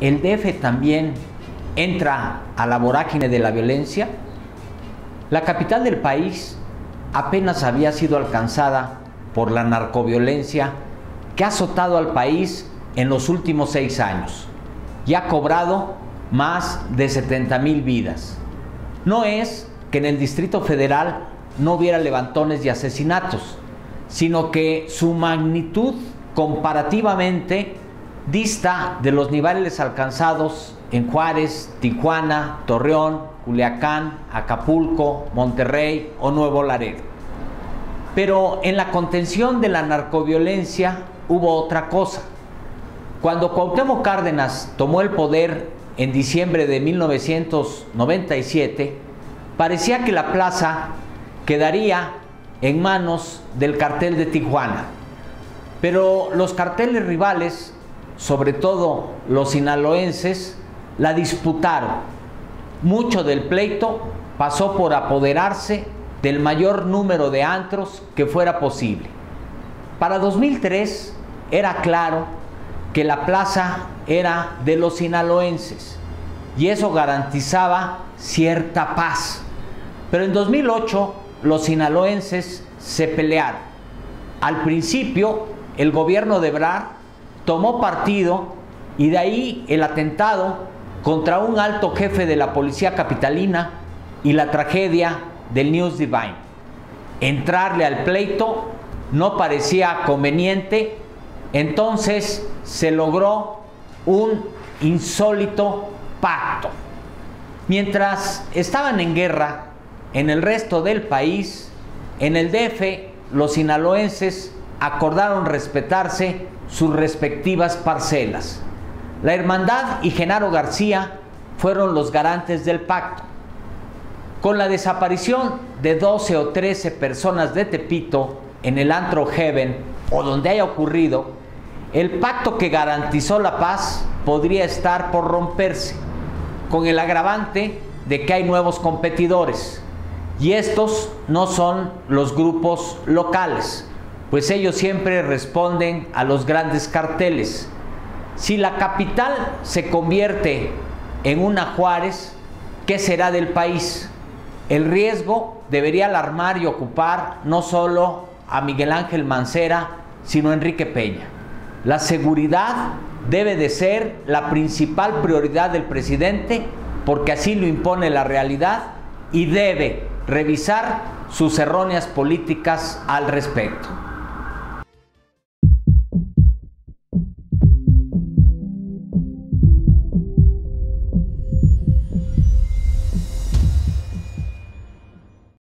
el DF también entra a la vorágine de la violencia? La capital del país apenas había sido alcanzada por la narcoviolencia que ha azotado al país en los últimos seis años y ha cobrado más de 70 mil vidas. No es que en el Distrito Federal no hubiera levantones y asesinatos, sino que su magnitud comparativamente dista de los niveles alcanzados en Juárez, Tijuana, Torreón, Culiacán, Acapulco, Monterrey o Nuevo Laredo. Pero en la contención de la narcoviolencia hubo otra cosa. Cuando Cuauhtémoc Cárdenas tomó el poder en diciembre de 1997, parecía que la plaza quedaría en manos del cartel de Tijuana. Pero los carteles rivales, sobre todo los sinaloenses, la disputaron. Mucho del pleito pasó por apoderarse del mayor número de antros que fuera posible. Para 2003 era claro que la plaza era de los sinaloenses y eso garantizaba cierta paz. Pero en 2008 los sinaloenses se pelearon. Al principio el gobierno de Brad tomó partido y de ahí el atentado contra un alto jefe de la policía capitalina y la tragedia del News Divine. Entrarle al pleito no parecía conveniente, entonces se logró un insólito pacto. Mientras estaban en guerra en el resto del país, en el DF, los sinaloenses acordaron respetarse sus respectivas parcelas. La Hermandad y Genaro García fueron los garantes del pacto. Con la desaparición de 12 o 13 personas de Tepito en el antro Heaven o donde haya ocurrido, el pacto que garantizó la paz podría estar por romperse, con el agravante de que hay nuevos competidores. Y estos no son los grupos locales, pues ellos siempre responden a los grandes carteles. Si la capital se convierte en una Juárez, ¿qué será del país? El riesgo debería alarmar y ocupar no solo a Miguel Ángel Mancera, sino a Enrique Peña. La seguridad debe de ser la principal prioridad del presidente porque así lo impone la realidad y debe revisar sus erróneas políticas al respecto.